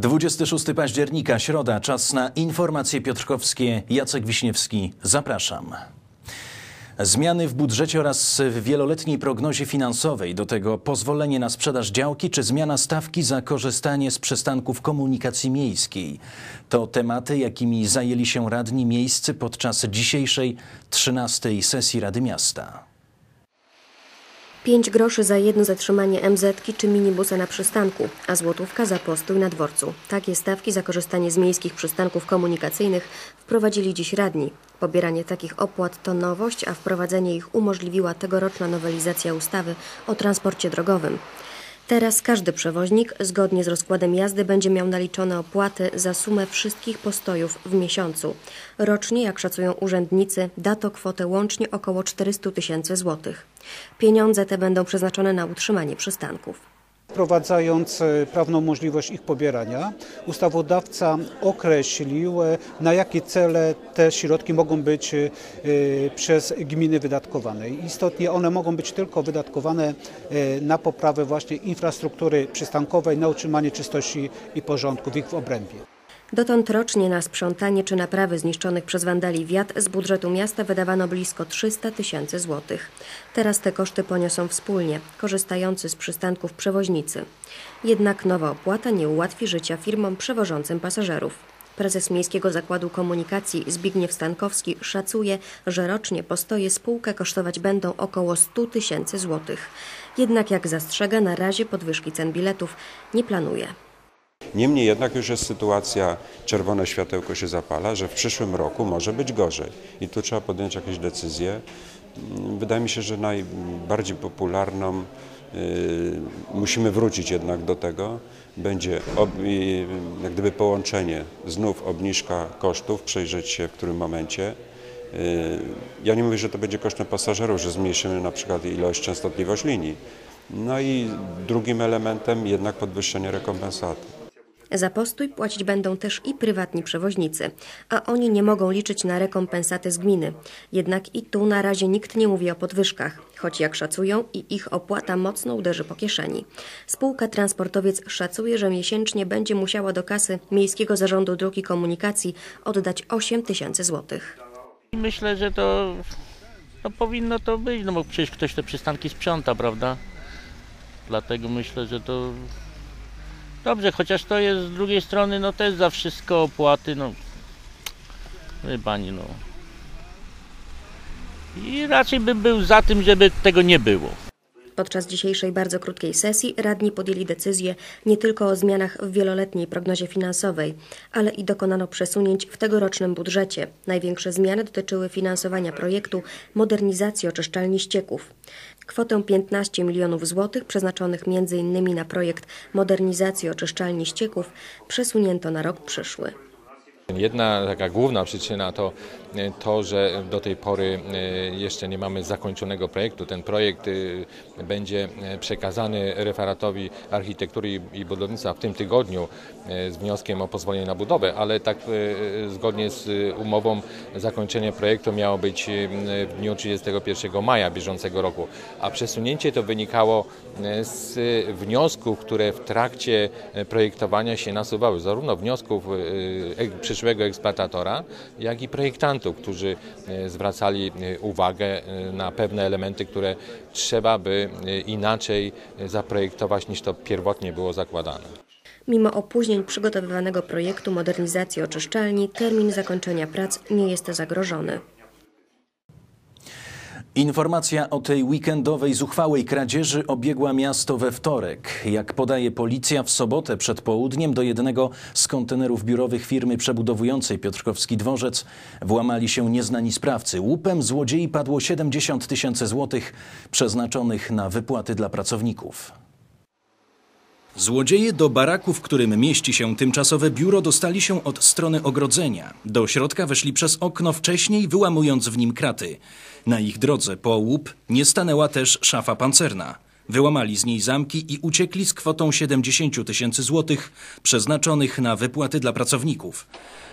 26 października, środa, czas na informacje piotrkowskie. Jacek Wiśniewski, zapraszam. Zmiany w budżecie oraz w wieloletniej prognozie finansowej, do tego pozwolenie na sprzedaż działki czy zmiana stawki za korzystanie z przystanków komunikacji miejskiej. To tematy, jakimi zajęli się radni miejscy podczas dzisiejszej 13 sesji Rady Miasta. 5 groszy za jedno zatrzymanie MZ czy minibusa na przystanku, a złotówka za postój na dworcu. Takie stawki za korzystanie z miejskich przystanków komunikacyjnych wprowadzili dziś radni. Pobieranie takich opłat to nowość, a wprowadzenie ich umożliwiła tegoroczna nowelizacja ustawy o transporcie drogowym. Teraz każdy przewoźnik, zgodnie z rozkładem jazdy, będzie miał naliczone opłaty za sumę wszystkich postojów w miesiącu. Rocznie, jak szacują urzędnicy, da to kwotę łącznie około 400 tysięcy złotych. Pieniądze te będą przeznaczone na utrzymanie przystanków. Wprowadzając e, prawną możliwość ich pobierania, ustawodawca określił, e, na jakie cele te środki mogą być e, przez gminy wydatkowane. Istotnie one mogą być tylko wydatkowane na poprawę właśnie infrastruktury przystankowej, na utrzymanie czystości i porządku w ich obrębie. Dotąd rocznie na sprzątanie czy naprawy zniszczonych przez wandali wiat z budżetu miasta wydawano blisko 300 tysięcy złotych. Teraz te koszty poniosą wspólnie, korzystający z przystanków przewoźnicy. Jednak nowa opłata nie ułatwi życia firmom przewożącym pasażerów. Prezes Miejskiego Zakładu Komunikacji Zbigniew Stankowski szacuje, że rocznie postoje spółkę kosztować będą około 100 tysięcy złotych. Jednak jak zastrzega, na razie podwyżki cen biletów nie planuje. Niemniej jednak już jest sytuacja, czerwone światełko się zapala, że w przyszłym roku może być gorzej i tu trzeba podjąć jakieś decyzje. Wydaje mi się, że najbardziej popularną y, musimy wrócić jednak do tego, będzie jak gdyby połączenie, znów obniżka kosztów, przejrzeć się w którym momencie. Y, ja nie mówię, że to będzie kosztem pasażerów, że zmniejszymy na przykład ilość, częstotliwość linii. No i drugim elementem jednak podwyższenie rekompensaty. Za postój płacić będą też i prywatni przewoźnicy, a oni nie mogą liczyć na rekompensaty z gminy. Jednak i tu na razie nikt nie mówi o podwyżkach, choć jak szacują i ich opłata mocno uderzy po kieszeni. Spółka Transportowiec szacuje, że miesięcznie będzie musiała do kasy Miejskiego Zarządu Dróg i Komunikacji oddać 8 tysięcy złotych. Myślę, że to no powinno to być, no bo przecież ktoś te przystanki sprząta, prawda? Dlatego myślę, że to Dobrze, chociaż to jest z drugiej strony, no też za wszystko opłaty, no. Pani, no. I raczej bym był za tym, żeby tego nie było. Podczas dzisiejszej bardzo krótkiej sesji radni podjęli decyzję nie tylko o zmianach w wieloletniej prognozie finansowej, ale i dokonano przesunięć w tegorocznym budżecie. Największe zmiany dotyczyły finansowania projektu modernizacji oczyszczalni ścieków. Kwotę 15 milionów złotych przeznaczonych m.in. na projekt modernizacji oczyszczalni ścieków przesunięto na rok przyszły. Jedna taka główna przyczyna to e, to, że do tej pory e, jeszcze nie mamy zakończonego projektu. Ten projekt e, będzie przekazany referatowi architektury i budownictwa w tym tygodniu z wnioskiem o pozwolenie na budowę, ale tak zgodnie z umową zakończenie projektu miało być w dniu 31 maja bieżącego roku, a przesunięcie to wynikało z wniosków, które w trakcie projektowania się nasuwały, zarówno wniosków przyszłych przyszłego eksploatatora, jak i projektantów, którzy e, zwracali e, uwagę e, na pewne elementy, które trzeba by inaczej zaprojektować niż to pierwotnie było zakładane. Mimo opóźnień przygotowywanego projektu modernizacji oczyszczalni, termin zakończenia prac nie jest zagrożony. Informacja o tej weekendowej zuchwałej kradzieży obiegła miasto we wtorek. Jak podaje policja, w sobotę przed południem do jednego z kontenerów biurowych firmy przebudowującej Piotrkowski Dworzec włamali się nieznani sprawcy. Łupem złodziei padło 70 tysięcy złotych przeznaczonych na wypłaty dla pracowników. Złodzieje do baraku, w którym mieści się tymczasowe biuro, dostali się od strony ogrodzenia. Do środka weszli przez okno wcześniej, wyłamując w nim kraty. Na ich drodze po łup nie stanęła też szafa pancerna. Wyłamali z niej zamki i uciekli z kwotą 70 tysięcy złotych przeznaczonych na wypłaty dla pracowników.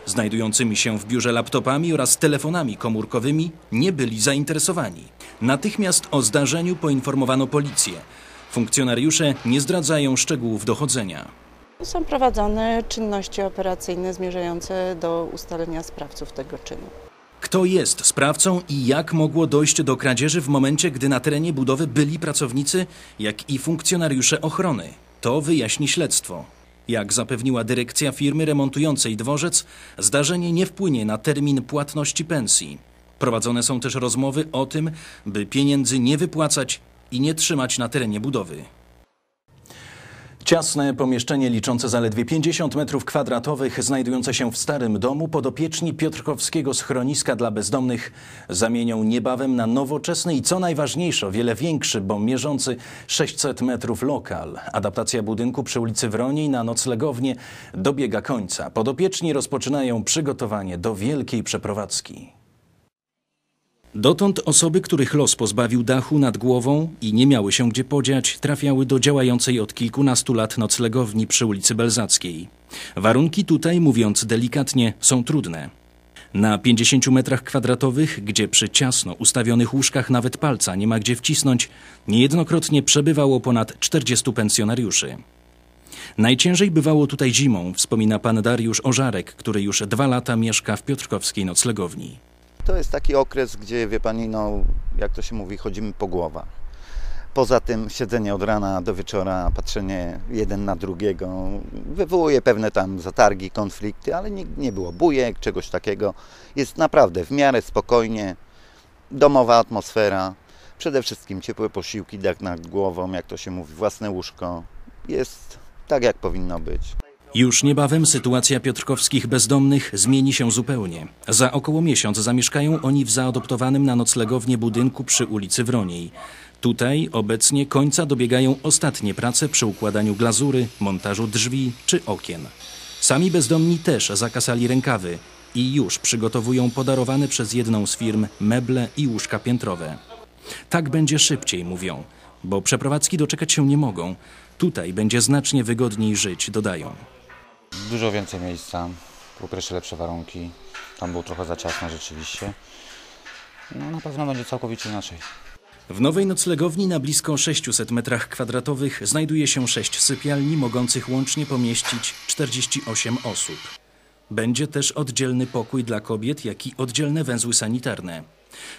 Znajdującymi się w biurze laptopami oraz telefonami komórkowymi nie byli zainteresowani. Natychmiast o zdarzeniu poinformowano policję. Funkcjonariusze nie zdradzają szczegółów dochodzenia. Są prowadzone czynności operacyjne zmierzające do ustalenia sprawców tego czynu. Kto jest sprawcą i jak mogło dojść do kradzieży w momencie, gdy na terenie budowy byli pracownicy, jak i funkcjonariusze ochrony? To wyjaśni śledztwo. Jak zapewniła dyrekcja firmy remontującej dworzec, zdarzenie nie wpłynie na termin płatności pensji. Prowadzone są też rozmowy o tym, by pieniędzy nie wypłacać i nie trzymać na terenie budowy. Ciasne pomieszczenie liczące zaledwie 50 metrów kwadratowych, znajdujące się w starym domu podopieczni Piotrkowskiego schroniska dla bezdomnych zamienią niebawem na nowoczesny i co najważniejsze, o wiele większy, bo mierzący 600 metrów lokal. Adaptacja budynku przy ulicy Wroniej na noclegownię dobiega końca. Podopieczni rozpoczynają przygotowanie do wielkiej przeprowadzki. Dotąd osoby, których los pozbawił dachu nad głową i nie miały się gdzie podziać, trafiały do działającej od kilkunastu lat noclegowni przy ulicy Belzackiej. Warunki tutaj, mówiąc delikatnie, są trudne. Na 50 metrach kwadratowych, gdzie przy ciasno ustawionych łóżkach nawet palca nie ma gdzie wcisnąć, niejednokrotnie przebywało ponad 40 pensjonariuszy. Najciężej bywało tutaj zimą, wspomina pan Dariusz Ożarek, który już dwa lata mieszka w Piotrkowskiej noclegowni. To jest taki okres, gdzie wie pani, no jak to się mówi, chodzimy po głowach. Poza tym siedzenie od rana do wieczora, patrzenie jeden na drugiego wywołuje pewne tam zatargi, konflikty, ale nie, nie było bujek, czegoś takiego. Jest naprawdę w miarę spokojnie, domowa atmosfera, przede wszystkim ciepłe posiłki, dach nad głową, jak to się mówi, własne łóżko. Jest tak, jak powinno być. Już niebawem sytuacja piotrkowskich bezdomnych zmieni się zupełnie. Za około miesiąc zamieszkają oni w zaadoptowanym na noclegownię budynku przy ulicy Wroniej. Tutaj obecnie końca dobiegają ostatnie prace przy układaniu glazury, montażu drzwi czy okien. Sami bezdomni też zakasali rękawy i już przygotowują podarowane przez jedną z firm meble i łóżka piętrowe. Tak będzie szybciej, mówią, bo przeprowadzki doczekać się nie mogą. Tutaj będzie znacznie wygodniej żyć, dodają. Dużo więcej miejsca, po pierwsze lepsze warunki. Tam było trochę za ciasno rzeczywiście. No na pewno będzie całkowicie inaczej. W nowej noclegowni na blisko 600 metrach kwadratowych znajduje się sześć sypialni mogących łącznie pomieścić 48 osób. Będzie też oddzielny pokój dla kobiet, jak i oddzielne węzły sanitarne.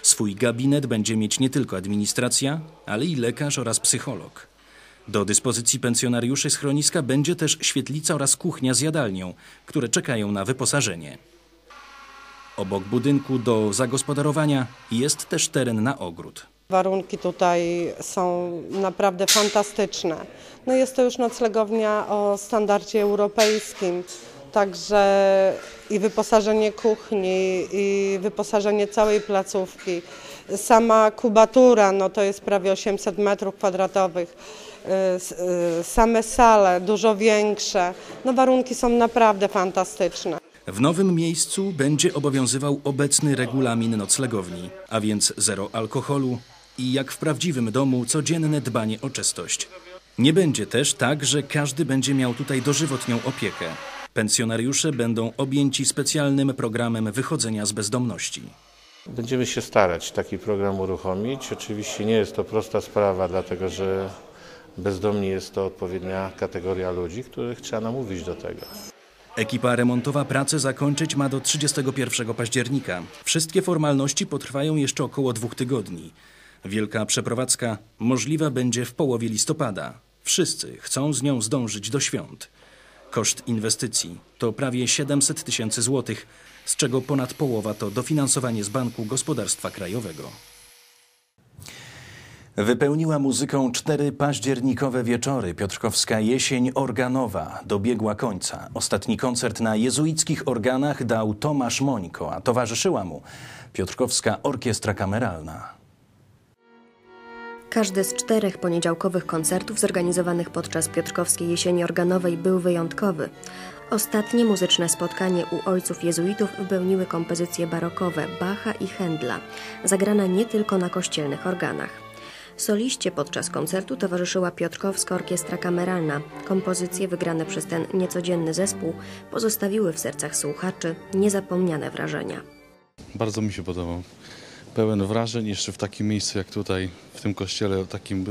Swój gabinet będzie mieć nie tylko administracja, ale i lekarz oraz psycholog. Do dyspozycji pensjonariuszy schroniska będzie też świetlica oraz kuchnia z jadalnią, które czekają na wyposażenie. Obok budynku do zagospodarowania jest też teren na ogród. Warunki tutaj są naprawdę fantastyczne. No jest to już noclegownia o standardzie europejskim, także i wyposażenie kuchni, i wyposażenie całej placówki. Sama kubatura, no to jest prawie 800 metrów kwadratowych. Y, y, Same sale, dużo większe. No warunki są naprawdę fantastyczne. W nowym miejscu będzie obowiązywał obecny regulamin noclegowni, a więc zero alkoholu i jak w prawdziwym domu codzienne dbanie o czystość. Nie będzie też tak, że każdy będzie miał tutaj dożywotnią opiekę. Pensjonariusze będą objęci specjalnym programem wychodzenia z bezdomności. Będziemy się starać taki program uruchomić. Oczywiście nie jest to prosta sprawa, dlatego że bezdomni jest to odpowiednia kategoria ludzi, których trzeba namówić do tego. Ekipa remontowa pracę zakończyć ma do 31 października. Wszystkie formalności potrwają jeszcze około dwóch tygodni. Wielka przeprowadzka możliwa będzie w połowie listopada. Wszyscy chcą z nią zdążyć do świąt. Koszt inwestycji to prawie 700 tysięcy złotych, z czego ponad połowa to dofinansowanie z Banku Gospodarstwa Krajowego. Wypełniła muzyką cztery październikowe wieczory. Piotrkowska jesień organowa dobiegła końca. Ostatni koncert na jezuickich organach dał Tomasz Mońko, a towarzyszyła mu Piotrkowska Orkiestra Kameralna. Każdy z czterech poniedziałkowych koncertów zorganizowanych podczas Piotrkowskiej Jesieni Organowej był wyjątkowy. Ostatnie muzyczne spotkanie u ojców jezuitów wypełniły kompozycje barokowe Bacha i Händla, zagrane nie tylko na kościelnych organach. Soliście podczas koncertu towarzyszyła Piotrkowska Orkiestra Kameralna. Kompozycje wygrane przez ten niecodzienny zespół pozostawiły w sercach słuchaczy niezapomniane wrażenia. Bardzo mi się podobał. Pełen wrażeń jeszcze w takim miejscu jak tutaj, w tym kościele, w takim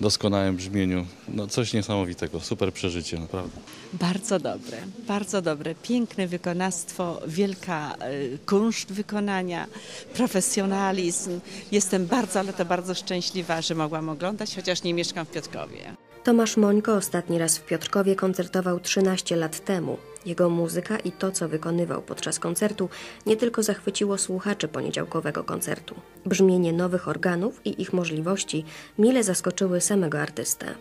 doskonałym brzmieniu. No coś niesamowitego, super przeżycie, naprawdę. Bardzo dobre, bardzo dobre. Piękne wykonawstwo, wielka e, kunszt wykonania, profesjonalizm. Jestem bardzo, ale to bardzo szczęśliwa, że mogłam oglądać, chociaż nie mieszkam w Piotrkowie. Tomasz Mońko ostatni raz w Piotrkowie koncertował 13 lat temu. Jego muzyka i to, co wykonywał podczas koncertu, nie tylko zachwyciło słuchaczy poniedziałkowego koncertu. Brzmienie nowych organów i ich możliwości mile zaskoczyły samego artystę.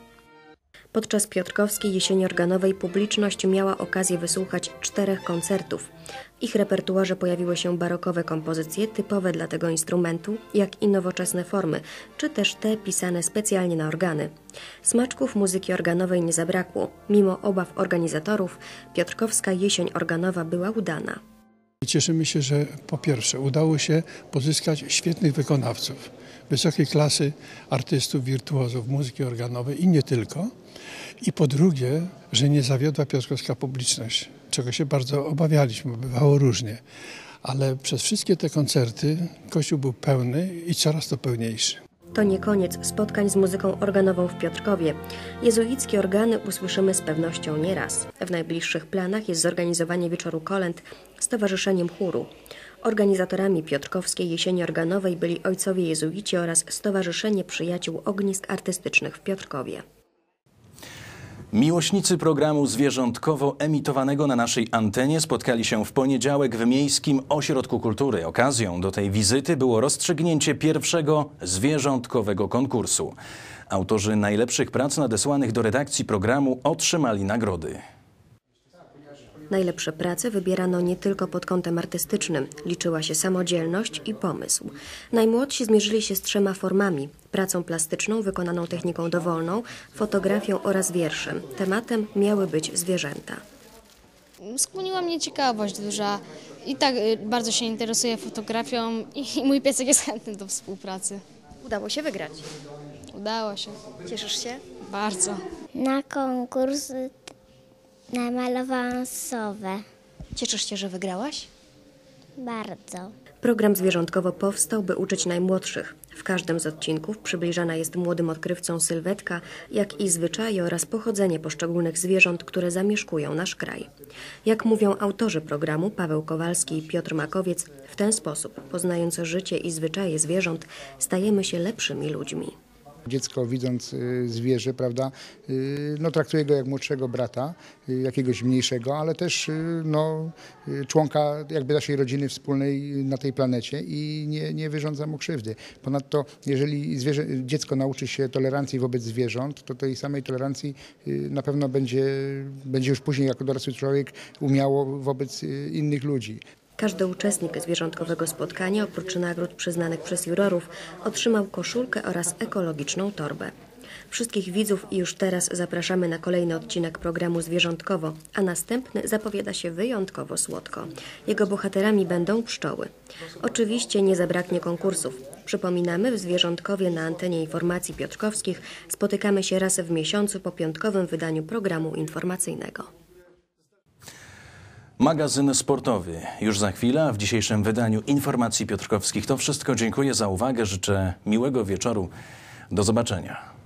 Podczas Piotrkowskiej jesieni organowej publiczność miała okazję wysłuchać czterech koncertów. W ich repertuarze pojawiły się barokowe kompozycje typowe dla tego instrumentu, jak i nowoczesne formy, czy też te pisane specjalnie na organy. Smaczków muzyki organowej nie zabrakło. Mimo obaw organizatorów, Piotrkowska jesień organowa była udana. Cieszymy się, że po pierwsze udało się pozyskać świetnych wykonawców, wysokiej klasy artystów, wirtuozów muzyki organowej i nie tylko. I po drugie, że nie zawiodła piotrkowska publiczność, czego się bardzo obawialiśmy, bywało różnie. Ale przez wszystkie te koncerty kościół był pełny i coraz to pełniejszy. To nie koniec spotkań z muzyką organową w Piotrkowie. Jezuickie organy usłyszymy z pewnością nieraz. W najbliższych planach jest zorganizowanie wieczoru kolęd z Towarzyszeniem Chóru. Organizatorami Piotrkowskiej Jesieni Organowej byli ojcowie jezuici oraz Stowarzyszenie Przyjaciół Ognisk Artystycznych w Piotrkowie. Miłośnicy programu zwierzątkowo emitowanego na naszej antenie spotkali się w poniedziałek w Miejskim Ośrodku Kultury. Okazją do tej wizyty było rozstrzygnięcie pierwszego zwierzątkowego konkursu. Autorzy najlepszych prac nadesłanych do redakcji programu otrzymali nagrody. Najlepsze prace wybierano nie tylko pod kątem artystycznym, liczyła się samodzielność i pomysł. Najmłodsi zmierzyli się z trzema formami: pracą plastyczną wykonaną techniką dowolną, fotografią oraz wierszem. Tematem miały być zwierzęta. Skłoniła mnie ciekawość duża. I tak y, bardzo się interesuję fotografią i mój piesek jest chętny do współpracy. Udało się wygrać. Udało się. Cieszysz się? Bardzo. Na konkurs namalowałam sowę. Cieszysz się, że wygrałaś? Bardzo. Program zwierzątkowo powstał, by uczyć najmłodszych. W każdym z odcinków przybliżana jest młodym odkrywcom sylwetka, jak i zwyczaje oraz pochodzenie poszczególnych zwierząt, które zamieszkują nasz kraj. Jak mówią autorzy programu Paweł Kowalski i Piotr Makowiec, w ten sposób, poznając życie i zwyczaje zwierząt, stajemy się lepszymi ludźmi. Dziecko widząc y, zwierzę, prawda, y, no traktuje go jak młodszego brata, y, jakiegoś mniejszego, ale też no, członka jakby naszej rodziny wspólnej na tej planecie i nie, nie wyrządza mu krzywdy. Ponadto jeżeli zwierzę, dziecko nauczy się tolerancji wobec zwierząt, to tej samej tolerancji na pewno będzie, będzie już później jako dorosły człowiek umiało wobec innych ludzi. Każdy uczestnik zwierzątkowego spotkania, oprócz nagród przyznanych przez jurorów, otrzymał koszulkę oraz ekologiczną torbę. Wszystkich widzów już teraz zapraszamy na kolejny odcinek programu Zwierzątkowo, a następny zapowiada się wyjątkowo słodko. Jego bohaterami będą pszczoły. Oczywiście nie zabraknie konkursów. Przypominamy, w Zwierzątkowie na antenie informacji piotrkowskich spotykamy się raz w miesiącu po piątkowym wydaniu programu informacyjnego. Magazyn sportowy. Już za chwilę, w dzisiejszym wydaniu informacji piotrkowskich to wszystko. Dziękuję za uwagę, życzę miłego wieczoru. Do zobaczenia.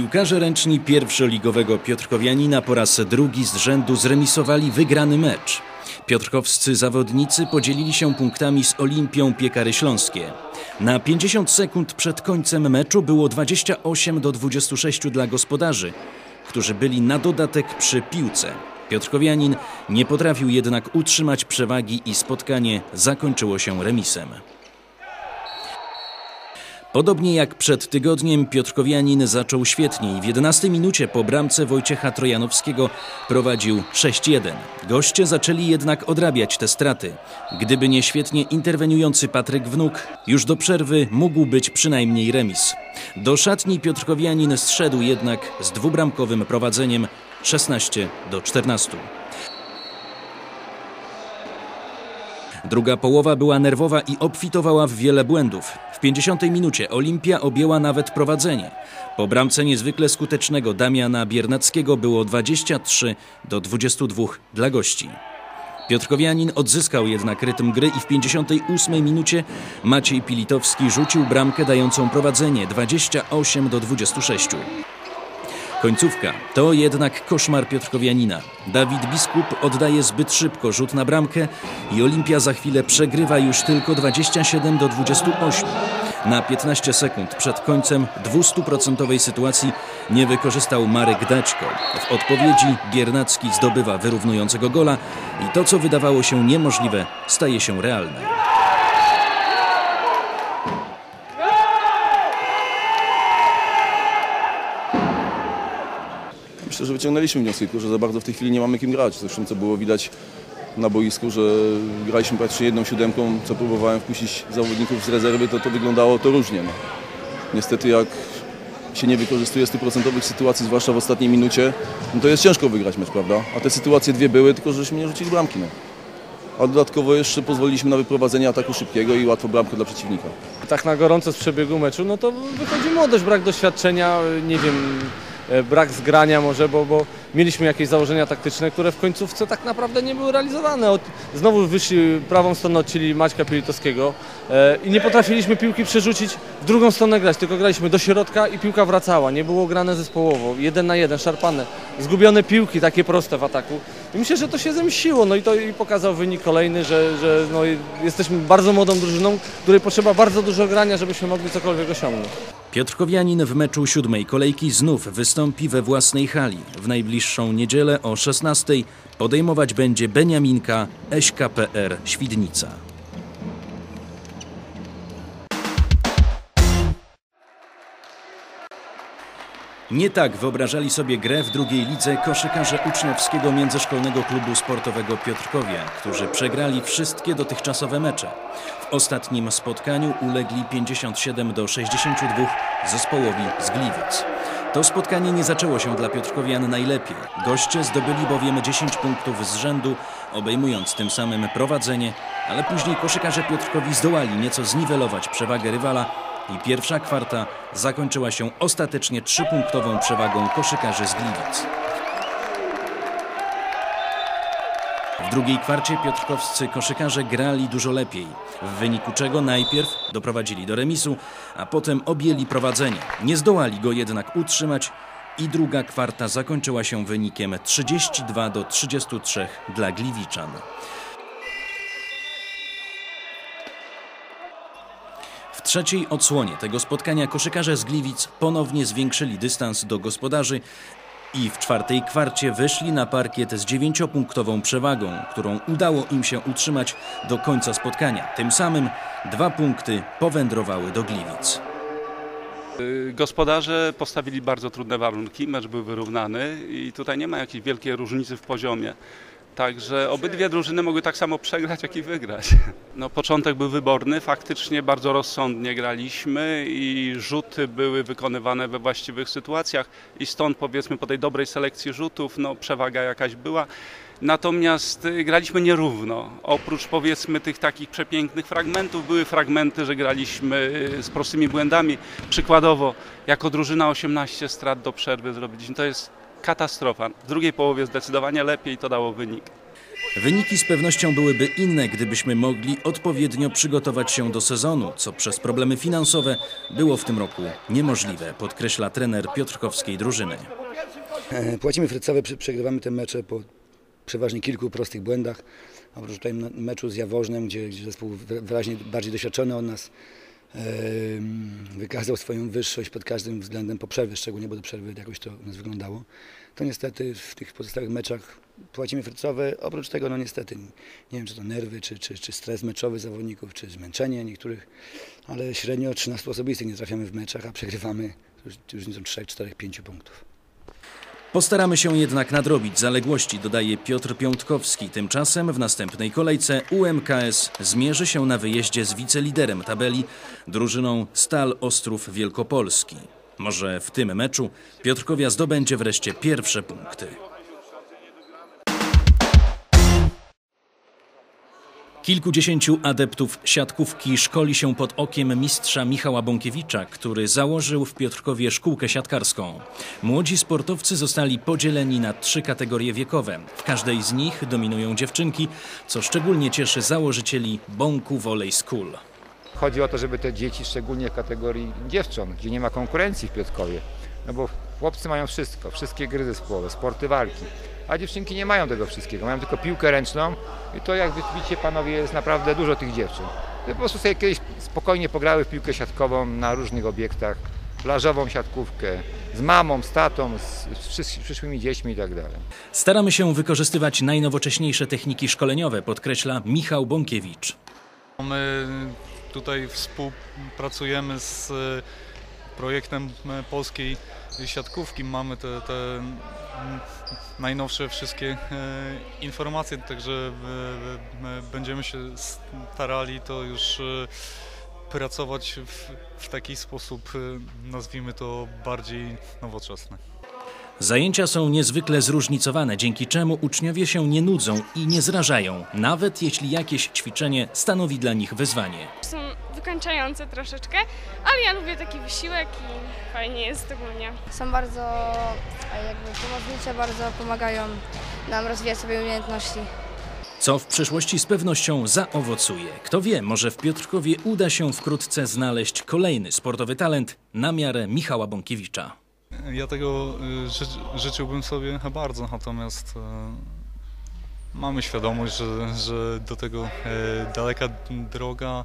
Piłkarze ręczni pierwszoligowego Piotrkowianina po raz drugi z rzędu zremisowali wygrany mecz. Piotrkowscy zawodnicy podzielili się punktami z Olimpią Piekary Śląskie. Na 50 sekund przed końcem meczu było 28 do 26 dla gospodarzy, którzy byli na dodatek przy piłce. Piotrkowianin nie potrafił jednak utrzymać przewagi i spotkanie zakończyło się remisem. Podobnie jak przed tygodniem Piotrkowianin zaczął świetnie i w 11 minucie po bramce Wojciecha Trojanowskiego prowadził 6-1. Goście zaczęli jednak odrabiać te straty. Gdyby nie świetnie interweniujący Patryk Wnuk, już do przerwy mógł być przynajmniej remis. Do szatni Piotrkowianin zszedł jednak z dwubramkowym prowadzeniem 16 do 14. Druga połowa była nerwowa i obfitowała w wiele błędów. W 50 minucie Olimpia objęła nawet prowadzenie. Po bramce niezwykle skutecznego Damiana Biernackiego było 23 do 22 dla gości. Piotrkowianin odzyskał jednak rytm gry i w 58 minucie Maciej Pilitowski rzucił bramkę dającą prowadzenie 28 do 26. Końcówka to jednak koszmar Piotrkowianina. Dawid Biskup oddaje zbyt szybko rzut na bramkę i Olimpia za chwilę przegrywa już tylko 27 do 28. Na 15 sekund przed końcem 200% sytuacji nie wykorzystał Marek Daćko. W odpowiedzi Biernacki zdobywa wyrównującego gola i to, co wydawało się niemożliwe, staje się realne. Myślę, że wyciągnęliśmy wnioski, tylko że za bardzo w tej chwili nie mamy kim grać. Zresztą co było widać na boisku, że graliśmy praktycznie jedną siódemką, co próbowałem wpuścić zawodników z rezerwy, to to wyglądało to różnie. No. Niestety jak się nie wykorzystuje stuprocentowych sytuacji, zwłaszcza w ostatniej minucie, no to jest ciężko wygrać mecz, prawda? A te sytuacje dwie były, tylko żeśmy nie rzucili bramki. No. A dodatkowo jeszcze pozwoliliśmy na wyprowadzenie ataku szybkiego i łatwo bramkę dla przeciwnika. Tak na gorąco z przebiegu meczu, no to wychodzi młodość, brak doświadczenia, nie wiem, brak zgrania może, bo, bo mieliśmy jakieś założenia taktyczne, które w końcówce tak naprawdę nie były realizowane. Znowu wyszli prawą stronę odcięli Maćka Pilitowskiego e, i nie potrafiliśmy piłki przerzucić w drugą stronę grać, tylko graliśmy do środka i piłka wracała. Nie było grane zespołowo, jeden na jeden, szarpane. Zgubione piłki takie proste w ataku. I myślę, że to się zemściło, no i to i pokazał wynik kolejny, że, że no, jesteśmy bardzo młodą drużyną, której potrzeba bardzo dużo grania, żebyśmy mogli cokolwiek osiągnąć. Piotrkowianin w meczu siódmej kolejki znów wystąpi we własnej hali. W najbliższą niedzielę o 16 podejmować będzie Beniaminka SKPR Świdnica. Nie tak wyobrażali sobie grę w drugiej lidze koszykarze uczniowskiego międzyszkolnego klubu sportowego Piotrkowie, którzy przegrali wszystkie dotychczasowe mecze. W ostatnim spotkaniu ulegli 57 do 62 zespołowi z Gliwic. To spotkanie nie zaczęło się dla Piotrkowian najlepiej. Goście zdobyli bowiem 10 punktów z rzędu, obejmując tym samym prowadzenie, ale później koszykarze Piotrkowi zdołali nieco zniwelować przewagę rywala i pierwsza kwarta zakończyła się ostatecznie trzypunktową przewagą koszykarzy z Gliwic. W drugiej kwarcie piotrkowscy koszykarze grali dużo lepiej, w wyniku czego najpierw doprowadzili do remisu, a potem objęli prowadzenie. Nie zdołali go jednak utrzymać i druga kwarta zakończyła się wynikiem 32 do 33 dla Gliwiczan. W trzeciej odsłonie tego spotkania koszykarze z Gliwic ponownie zwiększyli dystans do gospodarzy i w czwartej kwarcie wyszli na parkiet z dziewięciopunktową przewagą, którą udało im się utrzymać do końca spotkania. Tym samym dwa punkty powędrowały do Gliwic. Gospodarze postawili bardzo trudne warunki, mecz był wyrównany i tutaj nie ma jakiejś wielkiej różnicy w poziomie. Także obydwie drużyny mogły tak samo przegrać, jak i wygrać. No, początek był wyborny, faktycznie bardzo rozsądnie graliśmy i rzuty były wykonywane we właściwych sytuacjach i stąd powiedzmy po tej dobrej selekcji rzutów no, przewaga jakaś była. Natomiast y, graliśmy nierówno. Oprócz powiedzmy tych takich przepięknych fragmentów, były fragmenty, że graliśmy y, z prostymi błędami. Przykładowo, jako drużyna 18 strat do przerwy zrobiliśmy. To jest katastrofa. W drugiej połowie zdecydowanie lepiej to dało wynik. Wyniki z pewnością byłyby inne, gdybyśmy mogli odpowiednio przygotować się do sezonu, co przez problemy finansowe było w tym roku niemożliwe, podkreśla trener piotrkowskiej drużyny. E, Płacimy frycowe, prze- przegrywamy te mecze po przeważnie kilku prostych błędach. Oprócz tutaj me- meczu z Jaworznem, gdzie, gdzie zespół wy- wyraźnie bardziej doświadczony od nas wykazał swoją wyższość pod każdym względem po przerwie, szczególnie, bo do przerwy jakoś to nas wyglądało, to niestety w tych pozostałych meczach płacimy frycowe. Oprócz tego, no niestety, nie wiem, czy to nerwy, czy, czy, czy stres meczowy zawodników, czy zmęczenie niektórych, ale średnio 13 osobistych nie trafiamy w meczach, a przegrywamy już, już nie są 3, 4, 5 punktów. Postaramy się jednak nadrobić zaległości, dodaje Piotr Piątkowski. Tymczasem w następnej kolejce UMKS zmierzy się na wyjeździe z wiceliderem tabeli, drużyną Stal Ostrów Wielkopolski. Może w tym meczu Piotrkowia zdobędzie wreszcie pierwsze punkty. Kilkudziesięciu adeptów siatkówki szkoli się pod okiem mistrza Michała Bąkiewicza, który założył w Piotrkowie szkółkę siatkarską. Młodzi sportowcy zostali podzieleni na trzy kategorie wiekowe. W każdej z nich dominują dziewczynki, co szczególnie cieszy założycieli Bąku Volley School. Chodzi o to, żeby te dzieci, szczególnie w kategorii dziewcząt, gdzie nie ma konkurencji w Piotrkowie, no bo chłopcy mają wszystko, wszystkie gry zespołowe, sporty walki, a dziewczynki nie mają tego wszystkiego, mają tylko piłkę ręczną i to jak widzicie panowie jest naprawdę dużo tych dziewczyn. Po prostu sobie kiedyś spokojnie pograły w piłkę siatkową na różnych obiektach, plażową siatkówkę, z mamą, z tatą, z, z przysz- przyszłymi dziećmi i tak dalej. Staramy się wykorzystywać najnowocześniejsze techniki szkoleniowe, podkreśla Michał Bąkiewicz. My tutaj współpracujemy z e, projektem e, polskiej siatkówki. Mamy te, te najnowsze wszystkie e, informacje, także e, e, będziemy się starali to już pracować w, w taki sposób, nazwijmy to bardziej nowoczesny. Zajęcia są niezwykle zróżnicowane, dzięki czemu uczniowie się nie nudzą i nie zrażają, nawet jeśli jakieś ćwiczenie stanowi dla nich wyzwanie. Wykańczające troszeczkę, ale ja lubię taki wysiłek i fajnie jest ogólnie. Są bardzo jakby pomocnicze, bardzo pomagają nam rozwijać sobie umiejętności. Co w przyszłości z pewnością zaowocuje. Kto wie, może w Piotrkowie uda się wkrótce znaleźć kolejny sportowy talent na miarę Michała Bąkiewicza. Ja tego y, ży, życzyłbym sobie bardzo, natomiast e, mamy świadomość, że, że do tego e, daleka droga.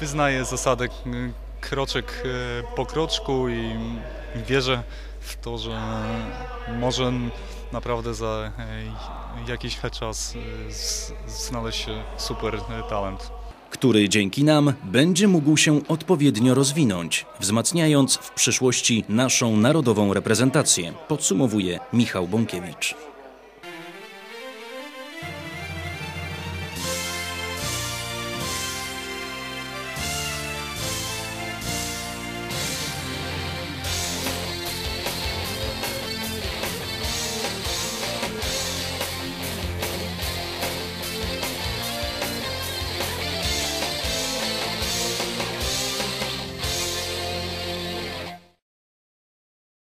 Wyznaję zasadę kroczek e, po kroczku i wierzę w to, że może naprawdę za e, jakiś czas e, znaleźć się super talent. który dzięki nam będzie mógł się odpowiednio rozwinąć, wzmacniając w przyszłości naszą narodową reprezentację, podsumowuje Michał Bąkiewicz.